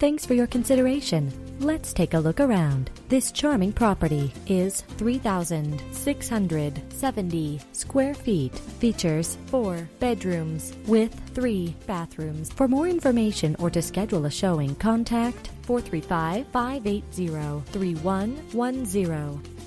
Thanks for your consideration. Let's take a look around. This charming property is 3,670 square feet. Features four bedrooms with three bathrooms. For more information or to schedule a showing, contact 435 580 3110.